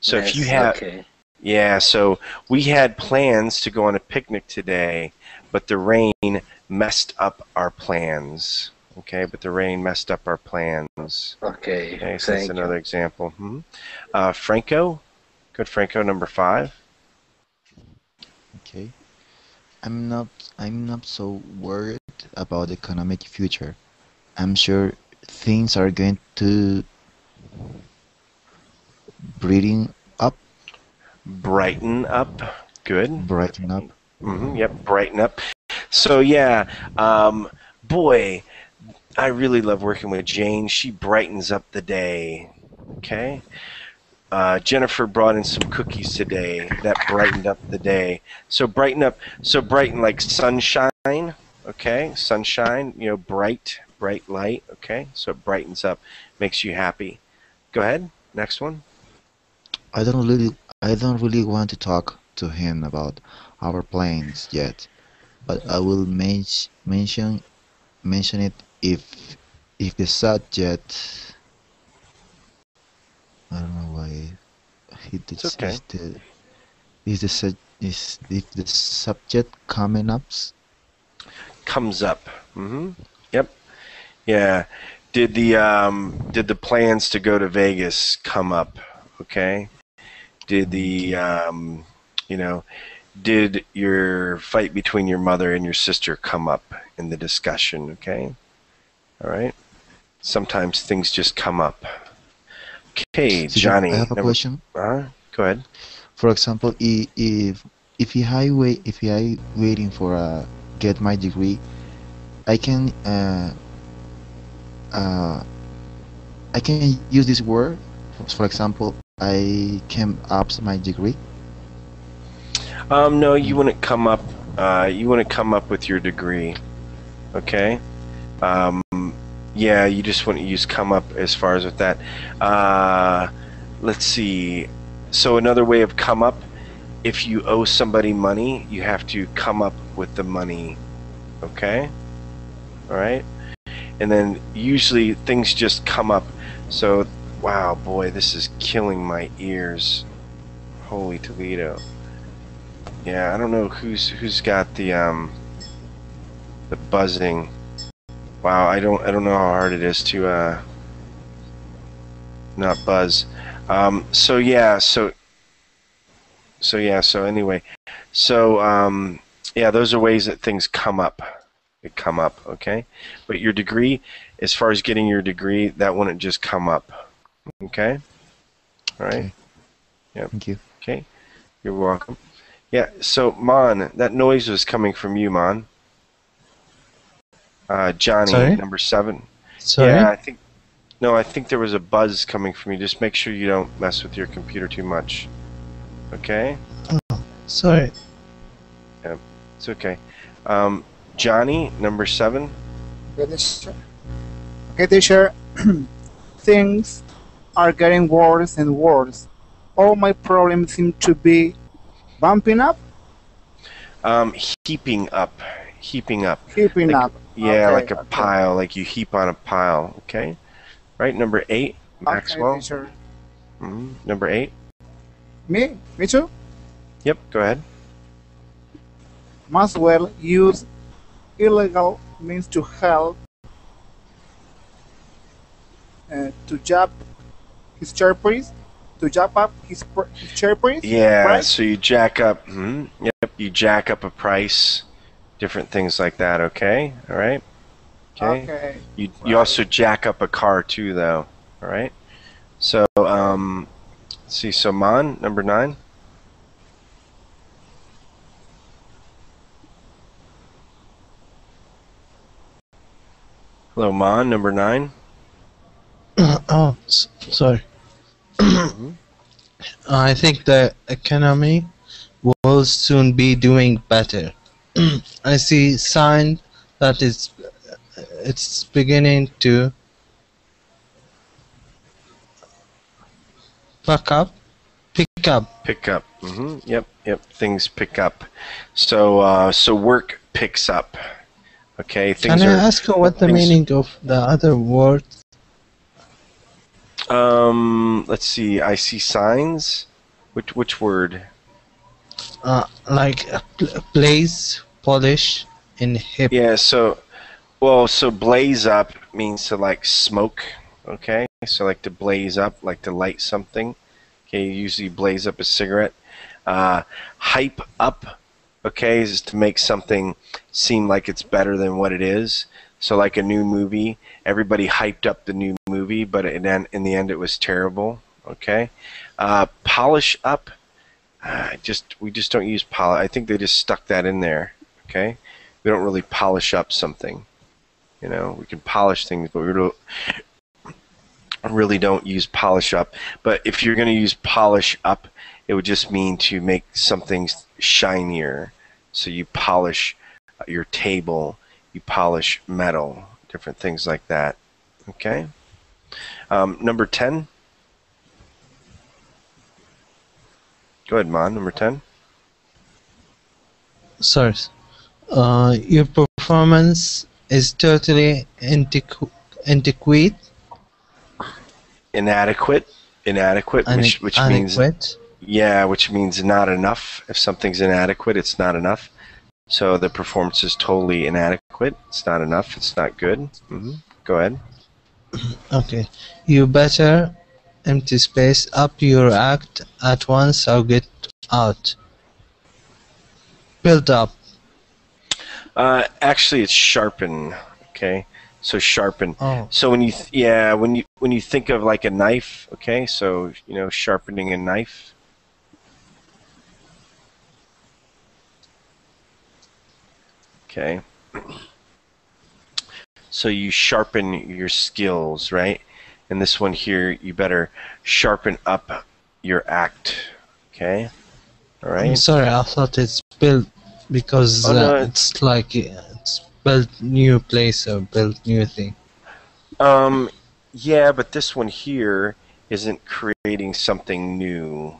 So if you have, okay. yeah. So we had plans to go on a picnic today, but the rain messed up our plans. Okay, but the rain messed up our plans. Okay, Okay, so that's thank you. another example. Hmm. Uh, Franco, good Franco, number five. Okay. I'm not I'm not so worried about the economic future. I'm sure things are going to breeding up, Brighten up, good. brighten up. hmm Yep, brighten up. So yeah, um, boy, I really love working with Jane. She brightens up the day. Okay. Uh, Jennifer brought in some cookies today. That brightened up the day. So brighten up. So brighten like sunshine. Okay, sunshine. You know, bright, bright light. Okay, so it brightens up, makes you happy. Go ahead. Next one. I don't really I don't really want to talk to him about our plans yet, but I will men- mention mention it if if the subject I don't know why he did It's okay. is the is the is if the subject coming up comes up. hmm Yep. Yeah. Did the um, did the plans to go to Vegas come up? Okay. Did the um, you know did your fight between your mother and your sister come up in the discussion? Okay. All right. Sometimes things just come up. Okay, Susan, Johnny. I have a number- question. Uh, go ahead. For example, if if I wait if I waiting for a get my degree, I can uh, uh, I can use this word. For example, I can up my degree. Um, no, you wouldn't come up. Uh, you wouldn't come up with your degree. Okay. Um, yeah, you just wouldn't use come up as far as with that. Uh, let's see. So another way of come up, if you owe somebody money, you have to come up with the money. Okay. All right. And then usually things just come up. So, wow, boy, this is killing my ears. Holy Toledo. Yeah, I don't know who's who's got the um the buzzing. Wow, I don't I don't know how hard it is to uh not buzz. Um so yeah, so so yeah, so anyway. So um yeah, those are ways that things come up. They come up, okay? But your degree, as far as getting your degree, that wouldn't just come up. Okay? All right. Okay. Yep. Thank you. Okay. You're welcome. Yeah, so Mon, that noise was coming from you, Mon. Uh, Johnny, Sorry? number seven. Sorry? Yeah, I think. No, I think there was a buzz coming from you. Just make sure you don't mess with your computer too much. Okay. Oh, Sorry. Yeah, it's okay. Um, Johnny, number seven. Okay, teacher. Okay, teacher. Things are getting worse and worse. All my problems seem to be bumping up, Um, heaping up, heaping up. keeping Like- up. Yeah, Okay, like a okay. pile, like you heap on a pile. Okay. Right, number eight, Maxwell. Okay, teacher. Mhm, Number eight. Me? Me too? Yep. Go ahead. Maxwell well use illegal means to help uh, to jab his chair priest, to jack up his, pr- his chair price. Yeah, right? so you jack up. hmm Yep, you jack up a price, different things like that. Okay, all right. Okay. Okay. You you also jack up a car too, though. All right. So um, let's see. So Mon number nine. Hello, Mon number nine. oh, s- sorry. I think the economy will soon be doing better. I see sign that it's it's beginning to Pick up. Pick up. Pick up. hmm Yep, yep. Things pick up. So, uh, so work picks up. Okay. Things Can I are. ask you what the meaning of the other word? Um, let's see. I see signs. Which which word? Uh, like a pl- blaze, polish, and hip. Yeah. So, well, so blaze up means to like smoke. Okay. So like to blaze up, like to light something. Okay. You usually blaze up a cigarette. Uh, hype up. Okay, is to make something seem like it's better than what it is. So like a new movie, everybody hyped up the new movie, but in, in the end it was terrible. Okay, uh, polish up. Uh, just we just don't use polish. I think they just stuck that in there. Okay, we don't really polish up something. You know, we can polish things, but we don't really don't use polish up. But if you're going to use polish up, it would just mean to make something shinier. So you polish your table, you polish metal, different things like that. Okay. Um, number ten. Go ahead, Mon. Number ten. Sorry. Uh, your performance is totally antiqu- antiquate. Inadequate. Inadequate, which, which means. Yeah, which means not enough. If something's inadequate, it's not enough. So the performance is totally inadequate. It's not enough. It's not good. hmm Go ahead. Okay. You better empty space up your act at once or get out. Build up. Uh, actually, it's sharpen. Okay, so sharpen. Oh. So when you th- yeah when you when you think of like a knife, okay, so you know sharpening a knife. Okay. So you sharpen your skills, right? And this one here, you better sharpen up your act. Okay. All right. I'm sorry, I thought it's built because Oh, no, uh, it's like uh, it's built new place or built new thing. Um, yeah, but this one here isn't creating something new,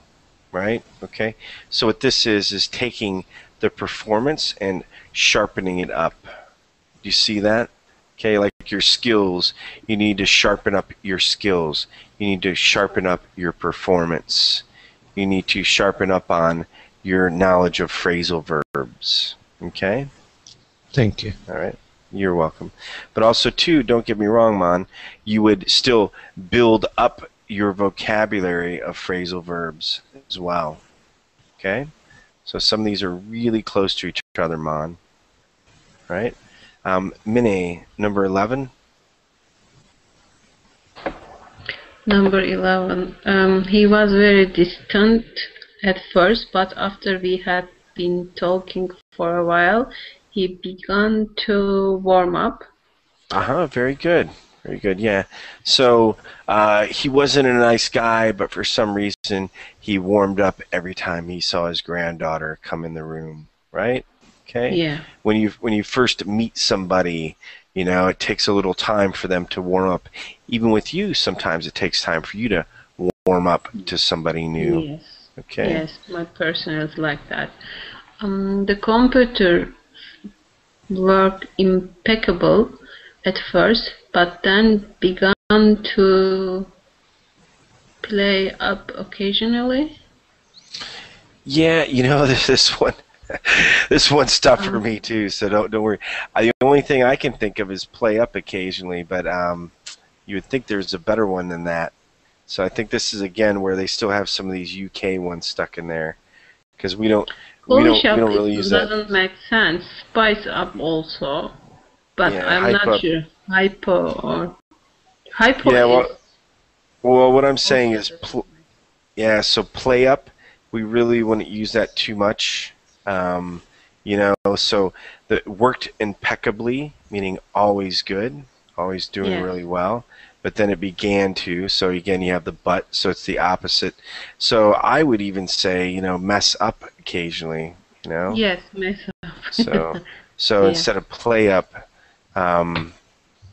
right? Okay. So what this is is taking the performance and sharpening it up. Do you see that? Okay, like your skills, you need to sharpen up your skills. You need to sharpen up your performance. You need to sharpen up on your knowledge of phrasal verbs. Okay? Thank you. All right. You're welcome. But also, too, don't get me wrong, Mon, you would still build up your vocabulary of phrasal verbs as well. Okay? So some of these are really close to each other, Mon. Right? Um, Mine, number 11. Number 11. Um, he was very distant at first, but after we had been talking for a while, he began to warm up. Uh huh. Very good. Very good. Yeah. So uh, he wasn't a nice guy, but for some reason he warmed up every time he saw his granddaughter come in the room. Right. Okay. Yeah. When you when you first meet somebody, you know it takes a little time for them to warm up. Even with you, sometimes it takes time for you to warm up to somebody new. Yes. Okay. Yes, my personal is like that. Um, the computer worked impeccable at first, but then began to play up occasionally. Yeah, you know this this one, this one's tough for me too. So don't don't worry. I, the only thing I can think of is play up occasionally, but um, you would think there's a better one than that. So I think this is again where they still have some of these UK ones stuck in there, because we don't we don't we don't really use that. doesn't make sense. Spice up also, but Yeah, I'm not up. sure. Hypo or hypo Yeah, well, well, what I'm saying is, pl- yeah. So play up, we really wouldn't use that too much. Um, you know, so that worked impeccably, meaning always good, always doing Yeah. really well. But then it began to. So again, you have the but, so it's the opposite. So I would even say, you know, mess up occasionally. You know. yes, mess up. So, so Yeah. instead of play up, um,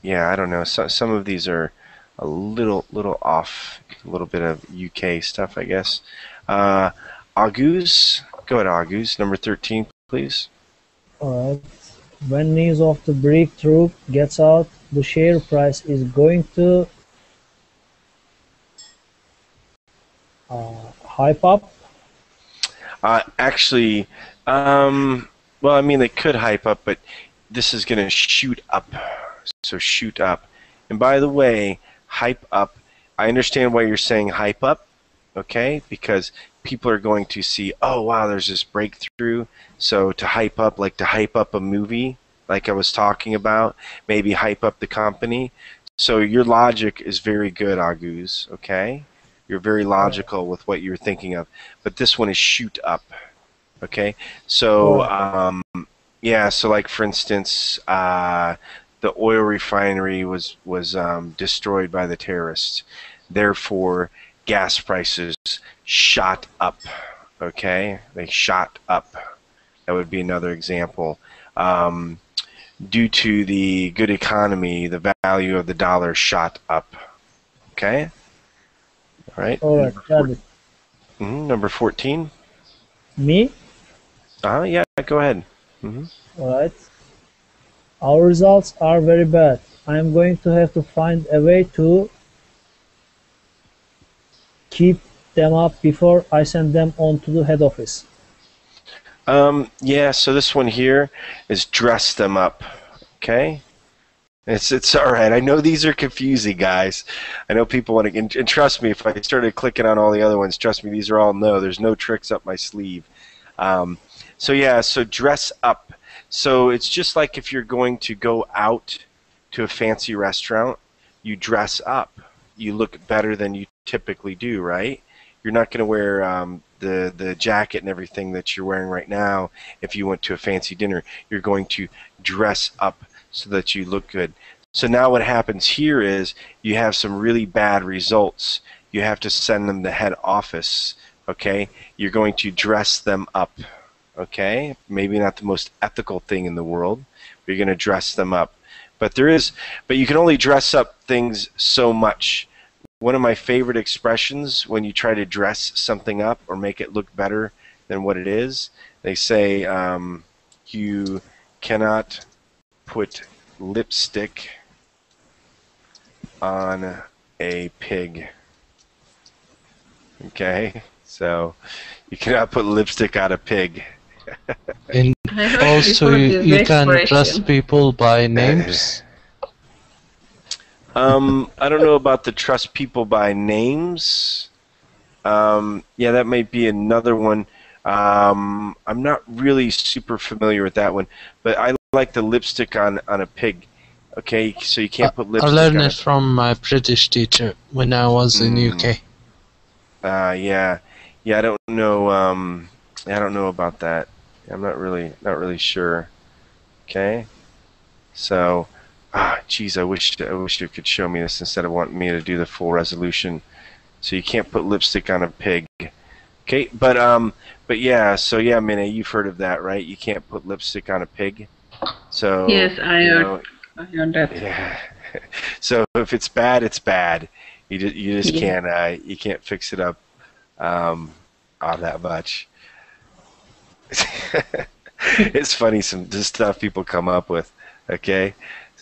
yeah, I don't know. So, some of these are a little little off, a little bit of UK stuff, I guess. Uh, August, go ahead, Agus, number 13, please. Alright. When news of the breakthrough gets out, the share price is going to uh, hype up. Uh, actually, um, well, I mean, they could hype up, but this is going to shoot up. So shoot up. And by the way, hype up. I understand why you're saying hype up, okay? Because people are going to see, oh wow, there's this breakthrough. So to hype up, like to hype up a movie, like I was talking about, maybe hype up the company. So your logic is very good, Agus, okay? You're very logical with what you're thinking of. But this one is shoot up, okay? So, um, yeah, so like for instance, uh, the oil refinery was was um, destroyed by the terrorists. Therefore, gas prices shot up. Okay, they shot up. That would be another example. Um, due to the good economy, the value of the dollar shot up. Okay. All right. Alright, got it. Mhm, Number fourteen. Me? Uh. Yeah. Go ahead. hmm Alright. Our results are very bad. I am going to have to find a way to keep them up before I send them on to the head office. Um, yeah, so this one here is dress them up. Okay? It's it's all right. I know these are confusing, guys. I know people want to, and, and trust me, if I started clicking on all the other ones, trust me, these are all no. There's no tricks up my sleeve. Um, so yeah, so dress up. So it's just like if you're going to go out to a fancy restaurant, you dress up. You look better than you typically do, right? You're not going to wear um, the the jacket and everything that you're wearing right now if you went to a fancy dinner. You're going to dress up so that you look good. So now what happens here is you have some really bad results. You have to send them to head office. Okay, you're going to dress them up. Okay, maybe not the most ethical thing in the world, but you're going to dress them up. But there is, but you can only dress up things so much. One of my favorite expressions when you try to dress something up or make it look better than what it is, they say um, you cannot put lipstick on a pig. Okay, so you cannot put lipstick on a pig. And also, you, you can expression. trust people by names. Um, I don't know about the trust people by names. Um, yeah, that might be another one. Um, I'm not really super familiar with that one, but I like the lipstick on on a pig. Okay, so you can't put lipstick. I learned it from my British teacher when I was in Mm. UK. Uh, yeah, yeah. I don't know. Um, I don't know about that. I'm not really, not really sure. Okay. So, ah, geez, I wish, I wish you could show me this instead of wanting me to do the full resolution. So you can't put lipstick on a pig. Okay, but um, but yeah. So yeah, Minnie, you've heard of that, right? You can't put lipstick on a pig. So Yes, I you heard. know, I heard that. yeah. so if it's bad, it's bad. You just you just Yeah. can't uh, you can't fix it up um, all that much. it's funny some the stuff people come up with. Okay,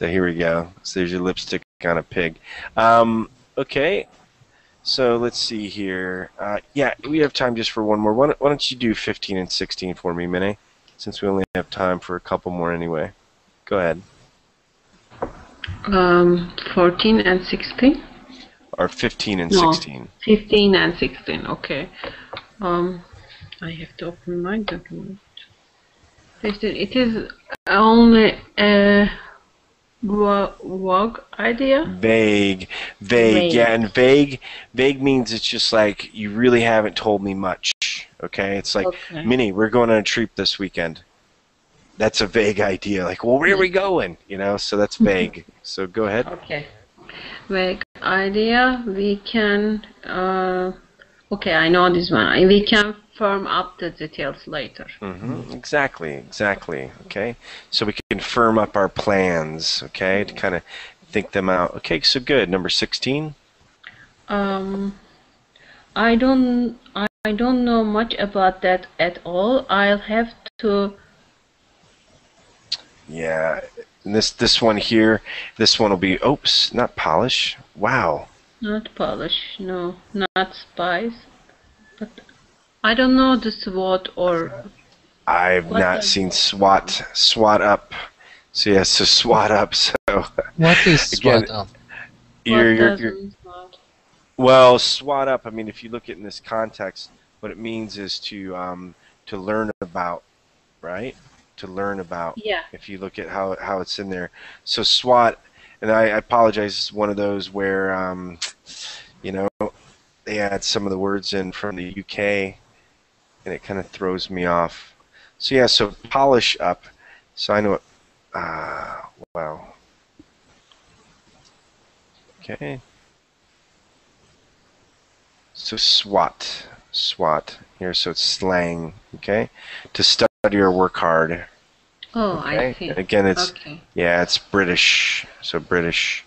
so here we go. So there's your lipstick on a pig. Um, okay, so let's see here. Uh, yeah, we have time just for one more. Why don't, why don't you do 15 and 16 for me, Minnie? Since we only have time for a couple more anyway. Go ahead. Um, 14 and 16? Or 15 and No. 16. 15 and 16, okay. Um, I have to open my document. 15, it is only a wa- vague idea? Vague, vague, Vague. yeah, and vague, vague means it's just like you really haven't told me much. Okay, it's like, Okay. Minnie, we're going on a trip this weekend. That's a vague idea. Like, well, where are we going? You know, so that's vague. so go ahead. Okay. Vague idea, we can, uh, okay, I know this one. We can firm up the details later. hmm Exactly, exactly. Okay, so we can firm up our plans. Okay, to kind of think them out. Okay, so good. Number 16. Um, I don't I, I don't know much about that at all. I'll have to Yeah, and this this one here, this one will be. Oops, not polish. Wow. not polish, no, not spice, but I don't know the swot or I've What not seen swot swot up. So yeah, so swot up. So What is Again, swot up? you're, what you're, you're swot? well swot up. I mean, if you look at it in this context, what it means is to um, to learn about, right? To learn about. Yeah. If you look at how how it's in there, so swot, and I, I apologize. It's one of those where um, you know they add some of the words in from the UK, and it kind of throws me off. So yeah, so polish up. So I know it. Ah, wow. Okay. So swot, swot here. So it's slang. Okay, to study or work hard. Oh, Okay. I see. Again, it's okay. yeah, it's British. So British.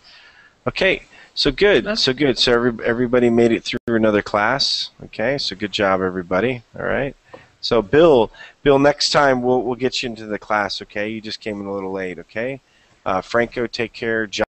Okay. So good. So good. So every, everybody made it through another class. Okay. So good job, everybody. All right. So Bill, Bill, next time we'll we'll get you into the class. Okay. You just came in a little late. Okay. Uh, Franco, take care. John.